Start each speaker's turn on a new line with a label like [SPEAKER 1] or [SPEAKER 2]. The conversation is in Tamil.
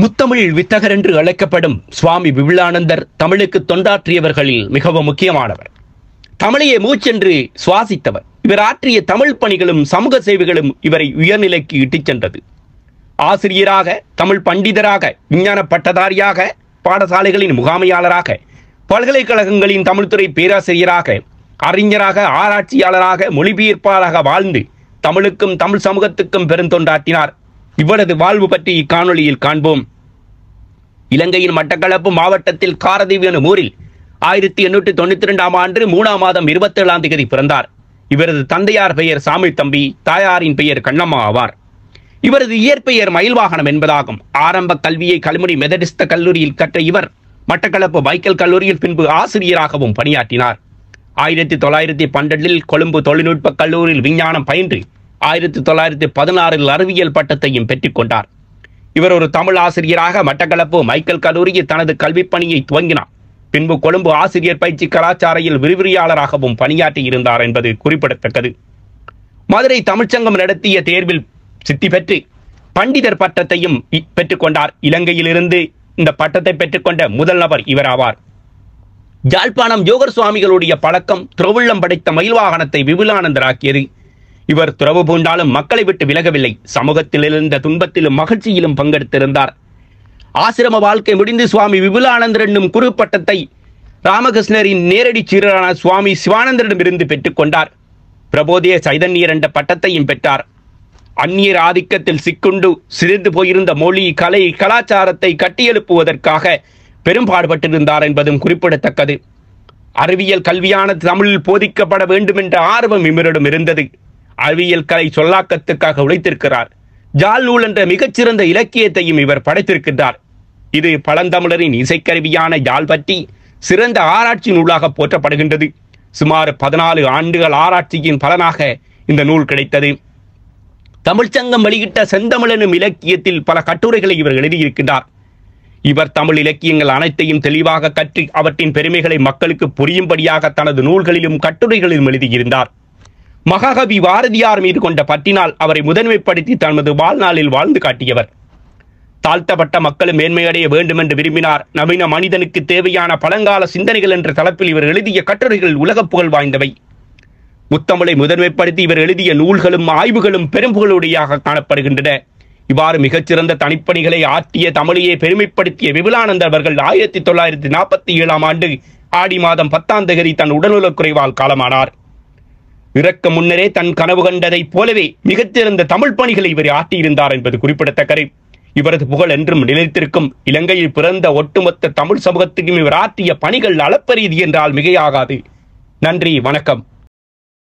[SPEAKER 1] முத்தமிழ் வித்தகர் என்று அழைக்கப்படும் சுவாமி விபுலானந்தர் தமிழுக்கு தொண்டாற்றியவர்களில் மிகவும் முக்கியமானவர். தமிழையே மூச்சென்று சுவாசித்தவர். இவர் ஆற்றிய தமிழ் பணிகளும் சமூக சேவைகளும் இவரை உயர்நிலைக்கு இட்டுச் சென்றது. ஆசிரியராக தமிழ் பண்டிதராக விஞ்ஞான பட்டதாரியாக பாடசாலைகளின் முகாமையாளராக பல்கலைக்கழகங்களின் தமிழ்துறை பேராசிரியராக அறிஞராக ஆராய்ச்சியாளராக மொழிபெயர்ப்பாளராக வாழ்ந்து தமிழுக்கும் தமிழ் சமூகத்துக்கும் பெருந்தொண்டாற்றினார். இவரது வாழ்வு பற்றி இக்காணொலியில் காண்போம். இலங்கையின் மட்டக்களப்பு மாவட்டத்தில் காரதீவு எனும் ஊரில் ஆயிரத்தி எண்ணூற்றி தொண்ணூத்தி இரண்டாம் ஆண்டு மூணாம் மாதம் இருபத்தி ஏழாம் தேதி பிறந்தார். இவரது தந்தையார் பெயர் சாமிழ் தம்பி தாயாரின் பெயர் கண்ணம்மா ஆவார். இவரது இயற்பெயர் மயில்வாகனம் என்பதாகும். ஆரம்ப கல்வியை கல்முனை மெதடிஸ்த கல்லூரியில் கற்ற இவர் மட்டக்களப்பு வைக்கல் கல்லூரியில் பின்பு ஆசிரியராகவும் பணியாற்றினார். ஆயிரத்தி தொள்ளாயிரத்தி பன்னெண்டில் கொழும்பு தொழில்நுட்ப கல்லூரியில் விஞ்ஞானம் பயின்று ஆயிரத்தி தொள்ளாயிரத்தி பதினாறில் அறிவியல் பட்டத்தையும் பெற்றுக்கொண்டார் இவர் ஒரு தமிழ் ஆசிரியராக மட்டக்களப்பு மைக்கேல் கல்லூரியில் தனது கல்விப் பணியை துவங்கினார். பின்பு கொழும்பு ஆசிரியர் பயிற்சி கலாச்சாரையில் விரிவிரியாளராகவும் பணியாற்றி இருந்தார் என்பது குறிப்பிடத்தக்கது. மதுரை தமிழ்ச்சங்கம் நடத்திய தேர்வில் சித்தி பெற்று பண்டிதர் பட்டத்தையும் பெற்றுக்கொண்டார் இலங்கையிலிருந்து இந்த பட்டத்தை பெற்றுக்கொண்ட முதல் நபர் இவர் ஆவார். யாழ்ப்பாணம் யோகர் சுவாமிகளுடைய பழக்கம் துறவுள்ளம் படைத்த மயில்வாகனத்தை விபுலானந்தராக்கியது. இவர் துறவு பூண்டாலும் மக்களை விட்டு விலகவில்லை. சமூகத்தில் இருந்த துன்பத்திலும் மகிழ்ச்சியிலும் பங்கெடுத்திருந்தார். ஆசிரம வாழ்க்கை முடிந்து சுவாமி விபுலானந்தர் என்னும் குரு பட்டத்தை ராமகிருஷ்ணரின் நேரடி சீரரான சுவாமி சிவானந்தரிடமிருந்து பெற்றுக்கொண்டார் பிரபோதய சைதன்யர் என்ற பட்டத்தையும் பெற்றார். அந்நியர் ஆதிக்கத்தில் சிக்குண்டு சிதைந்து போயிருந்த மொழி கலை கலாச்சாரத்தை கட்டியெழுப்புவதற்காக பெரும்பாடுபட்டிருந்தார் என்பதும் குறிப்பிடத்தக்கது. அறிவியல் கல்வியான தமிழில் போதிக்கப்பட வேண்டும் என்ற ஆர்வம் இவரிடம் இருந்தது. அறிவியல் கலை சொல்லாக்கத்துக்காக உழைத்திருக்கிறார். ஜால் நூல் என்ற மிகச்சிறந்த இலக்கியத்தையும் இவர் படைத்திருக்கின்றார். இது பழந்தமிழரின் இசைக்கருவியான ஜால் பற்றி சிறந்த ஆராய்ச்சி நூலாக போற்றப்படுகின்றது. சுமார் பதினாலு ஆண்டுகள் ஆராய்ச்சியின் பலனாக இந்த நூல் கிடைத்தது. தமிழ்ச்சங்கம் வெளியிட்ட செந்தமிழனும் இலக்கியத்தில் பல கட்டுரைகளை இவர் எழுதியிருக்கின்றார். இவர் தமிழ் இலக்கியங்கள் அனைத்தையும் தெளிவாக கற்று அவற்றின் பெருமைகளை மக்களுக்கு புரியும்படியாக தனது நூல்களிலும் கட்டுரைகளிலும் எழுதியிருந்தார். மகாகவி பாரதியார் மீது கொண்ட பற்றினால் அவரை முதன்மைப்படுத்தி தனது வாழ்நாளில் வாழ்ந்து காட்டியவர். தாழ்த்தப்பட்ட மக்களும் மேன்மையடைய வேண்டும் என்று விரும்பினார். நவீன மனிதனுக்கு தேவையான பழங்கால சிந்தனைகள் என்ற தலைப்பில் இவர் எழுதிய கட்டுரைகள் உலகப் புகழ் வாய்ந்தவை. முத்தமிழை முதன்மைப்படுத்தி இவர் எழுதிய நூல்களும் ஆய்வுகளும் பெரும்புகளுடையாக காணப்படுகின்றன. இவ்வாறு மிகச்சிறந்த தனிப்பணிகளை ஆற்றிய தமிழையே பெருமைப்படுத்திய விபுலானந்த அவர்கள் ஆயிரத்தி தொள்ளாயிரத்தி நாற்பத்தி ஏழாம் ஆண்டு ஆடி மாதம் பத்தாம் தேதி தன் உடல்நலக் குறைவால் காலமானார். இறக்க முன்னரே தன் கனவு கண்டதைப் போலவே மிகச்சிறந்த தமிழ் பணிகளை இவர் ஆற்றியிருந்தார் என்பது குறிப்பிடத்தக்கது. இவரது புகழ் என்றும் நிலைத்திருக்கும். இலங்கையில் பிறந்த ஒட்டுமொத்த தமிழ் சமூகத்துக்கும் இவர் ஆற்றிய பணிகள் அளப்பரியது என்றால் மிகையாகாது. நன்றி வணக்கம்.